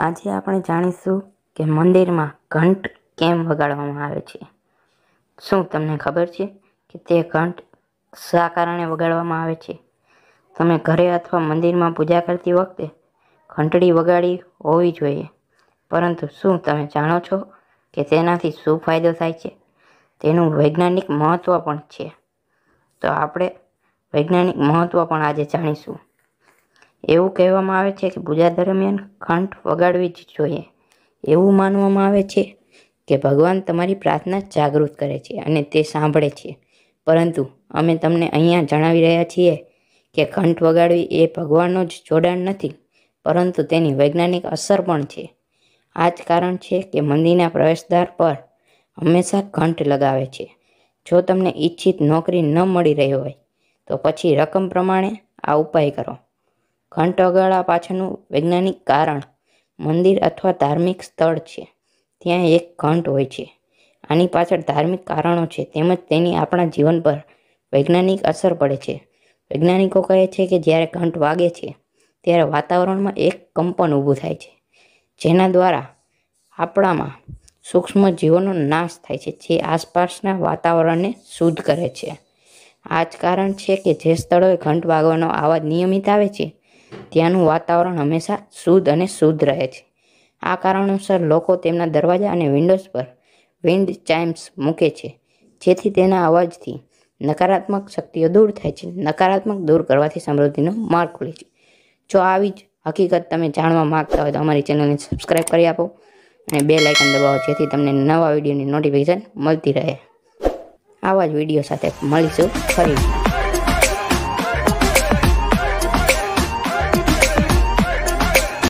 આજે આપણે જાણીશું કે મંદિરમાં ઘંટ કેમ વગાડવામાં આવે છે. શું તમને ખબર છે કે તે ઘંટ શા કારણે વગાડવામાં આવે છે? તમે ઘરે અથવા મંદિરમાં પૂજા કરતી વખતે ઘંટડી વગાડી હોવી જોઈએ. પરંતુ શું તમે જાણો છો કે તેનાથી શું ફાયદો થાય છે? તેનું વૈજ્ઞાનિક મહત્ત્વ પણ છે. તો આપણે વૈજ્ઞાનિક મહત્ત્વ પણ આજે જાણીશું. એવું કહેવામાં આવે છે કે પૂજા દરમિયાન ખંઠ વગાડવી જ જોઈએ. એવું માનવામાં આવે છે કે ભગવાન તમારી પ્રાર્થના જાગૃત કરે છે અને તે સાંભળે છે. પરંતુ અમે તમને અહીંયા જણાવી રહ્યા છીએ કે ઘંટ વગાડવી એ ભગવાનનો જ જોડાણ નથી, પરંતુ તેની વૈજ્ઞાનિક અસર પણ છે. આ જ કારણ છે કે મંદિરના પ્રવેશદ્વાર પર હંમેશા ઘંટ લગાવે છે. જો તમને ઈચ્છિત નોકરી ન મળી રહી હોય, તો પછી રકમ પ્રમાણે આ ઉપાય કરો. ઘંટ અગાળા પાછળનું વૈજ્ઞાનિક કારણ મંદિર અથવા ધાર્મિક સ્થળ છે. ત્યાં એક ઘંટ હોય છે. આની પાછળ ધાર્મિક કારણો છે તેમજ તેની આપણા જીવન પર વૈજ્ઞાનિક અસર પડે છે. વૈજ્ઞાનિકો કહે છે કે જ્યારે ઘંટ વાગે છે, ત્યારે વાતાવરણમાં એક કંપન ઊભું થાય છે, જેના દ્વારા આપણામાં સૂક્ષ્મ જીવોનો નાશ થાય છે, જે આસપાસના વાતાવરણને શુદ્ધ કરે છે. આ જ કારણ છે કે જે સ્થળોએ ઘંટ વાગવાનો આવાજ નિયમિત આવે છે ત્યાંનું વાતાવરણ હંમેશા શુદ્ધ અને શુદ્ધ રહે છે. આ કારણોસર લોકો તેમના દરવાજા અને વિન્ડોઝ પર વિન્ડ ચાઇમ્સ મૂકે છે, જેથી તેના અવાજથી નકારાત્મક શક્તિઓ દૂર થાય છે. નકારાત્મક દૂર કરવાથી સમૃદ્ધિનો માર્ગ ખુલે છે. જો આવી જ હકીકત તમે જાણવા માગતા હોય તો અમારી ચેનલને સબસ્ક્રાઈબ કરી આપો અને બે લાઇકન દબાવો, જેથી તમને નવા વિડીયોની નોટિફિકેશન મળતી રહે. આવા જ વીડિયો સાથે મળીશું ફરી.